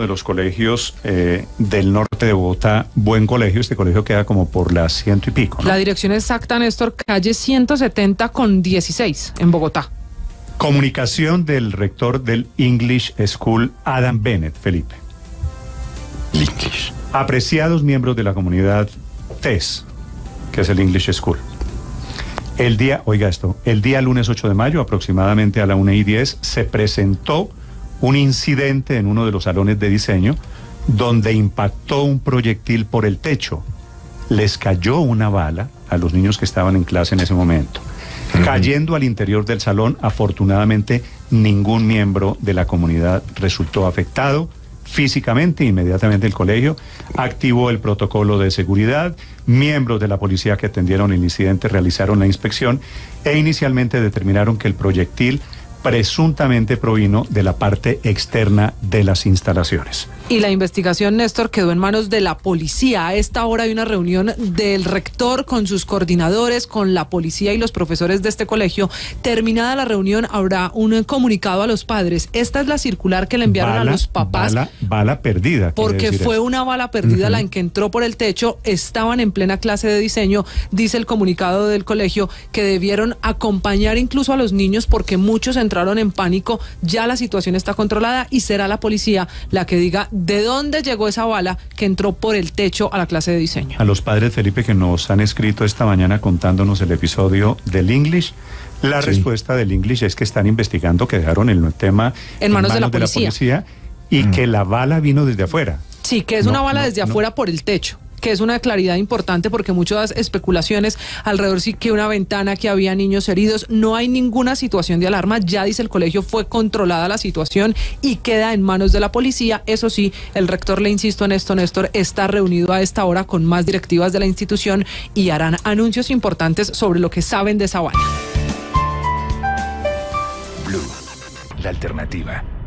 de los colegios eh, del norte de Bogotá, buen colegio, este colegio queda como por las ciento y pico. La dirección exacta, Néstor, calle 170 con 16 en Bogotá. Comunicación del rector del English School, Adam Bennett, Felipe. English. Apreciados miembros de la comunidad TES, que es el English School. El día, oiga esto, el día lunes 8 de mayo, aproximadamente a la 1 y 10, se presentó un incidente en uno de los salones de diseño donde impactó un proyectil por el techo. Les cayó una bala a los niños que estaban en clase en ese momento. Cayendo al interior del salón, afortunadamente ningún miembro de la comunidad resultó afectado físicamente. Inmediatamente el colegio activó el protocolo de seguridad. Miembros de la policía que atendieron el incidente realizaron la inspección e inicialmente determinaron que el proyectil presuntamente provino de la parte externa de las instalaciones. Y la investigación, Néstor, quedó en manos de la policía. A esta hora hay una reunión del rector con sus coordinadores, con la policía y los profesores de este colegio. Terminada la reunión, habrá un comunicado a los padres. Esta es la circular que le enviaron a los papás. Bala, bala perdida. Porque fue una bala perdida la en que entró por el techo. Estaban en plena clase de diseño. Dice el comunicado del colegio que debieron acompañar incluso a los niños porque muchos entraron en pánico. Ya la situación está controlada y será la policía la que diga de dónde llegó esa bala que entró por el techo a la clase de diseño. A los padres, Felipe, que nos han escrito esta mañana contándonos el episodio del English. La respuesta del English es que están investigando, que dejaron el tema en manos, de, la policía. y que la bala vino desde afuera. Sí, que es una bala desde afuera por el techo que es una claridad importante porque muchas especulaciones alrededor sí que una ventana, que había niños heridos, no hay ninguna situación de alarma, ya dice el colegio fue controlada la situación y queda en manos de la policía, eso sí, el rector le insisto en esto, Néstor, está reunido a esta hora con más directivas de la institución y harán anuncios importantes sobre lo que saben de esa bala. Blue, la alternativa.